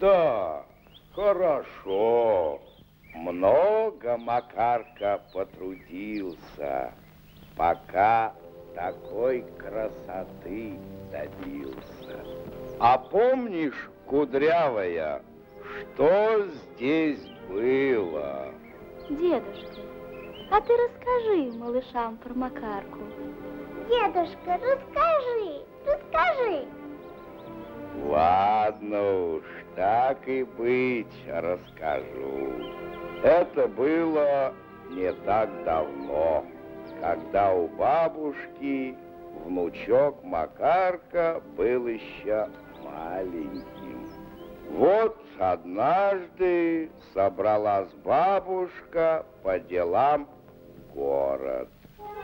Да, хорошо. Много Макарка потрудился, пока такой красоты добился. А помнишь, кудрявая, что здесь было? Дедушка, а ты расскажи малышам про Макарку. Дедушка, расскажи, расскажи. Ладно уж, так и быть, расскажу. Это было не так давно, когда у бабушки внучок Макарка был еще маленьким. Вот однажды собралась бабушка по делам в город,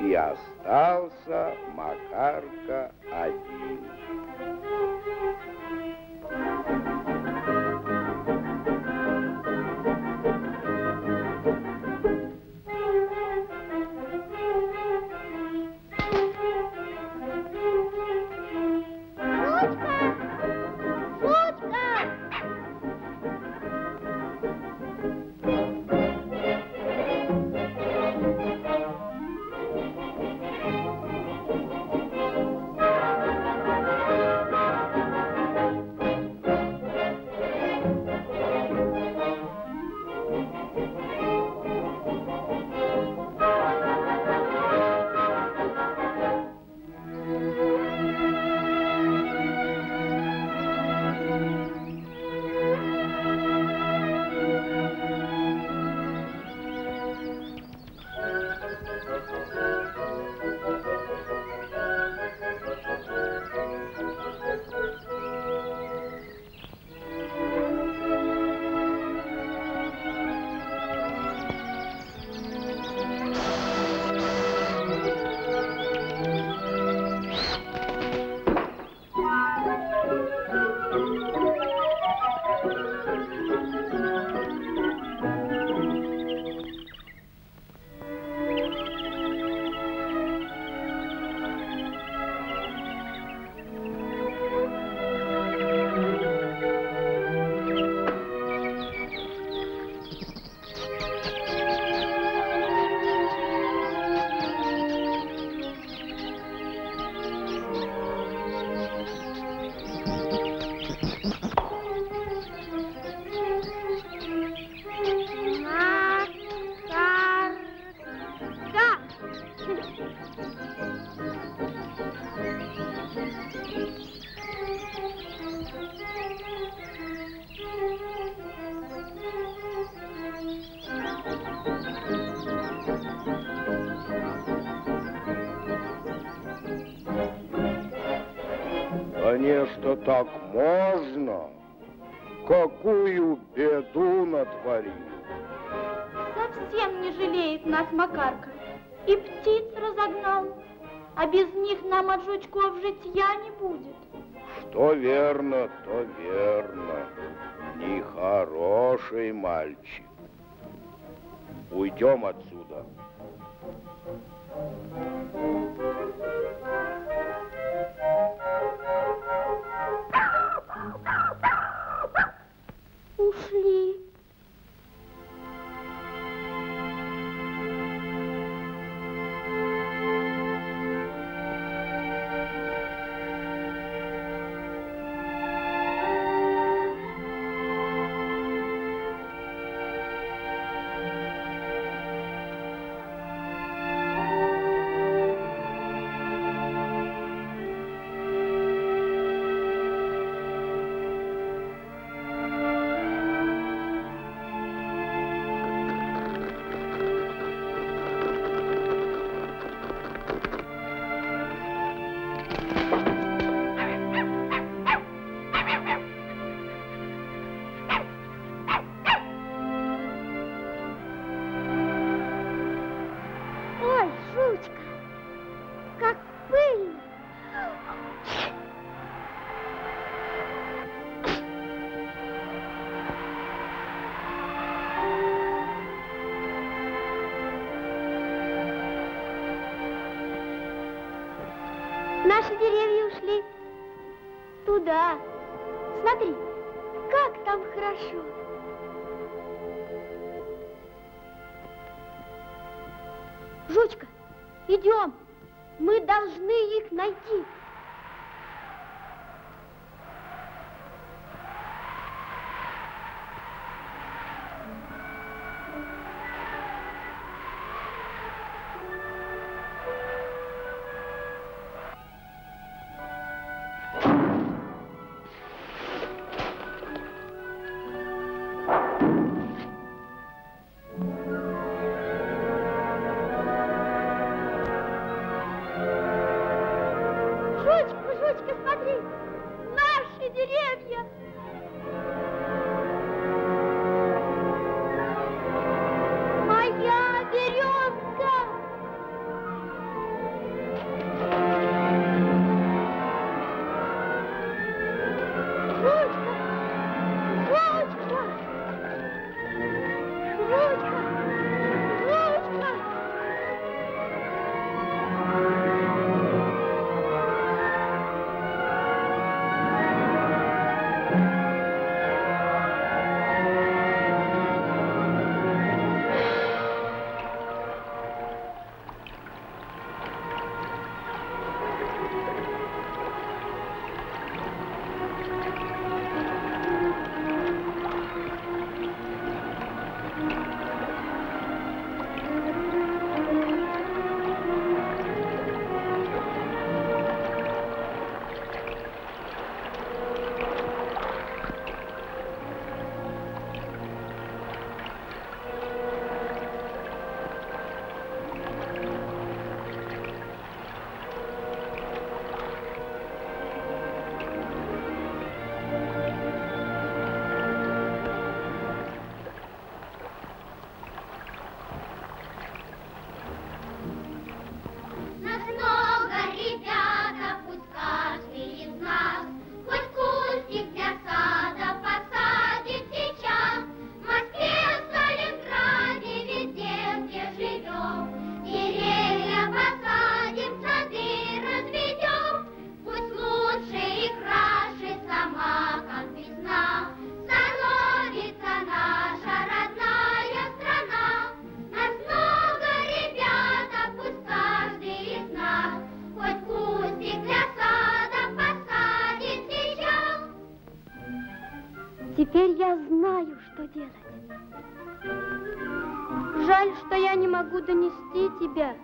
и остался Макарка один. Конечно, так можно. Какую беду натворил. Совсем не жалеет нас Макарка. И птиц разогнал. А без них нам от жучков житья не будет. Что верно, то верно. Нехороший мальчик. Уйдем отсюда. Наши деревья ушли туда. Смотри, как там хорошо. Жучка, идем. Мы должны их найти. Моя березка. Теперь я знаю, что делать. Жаль, что я не могу донести тебя.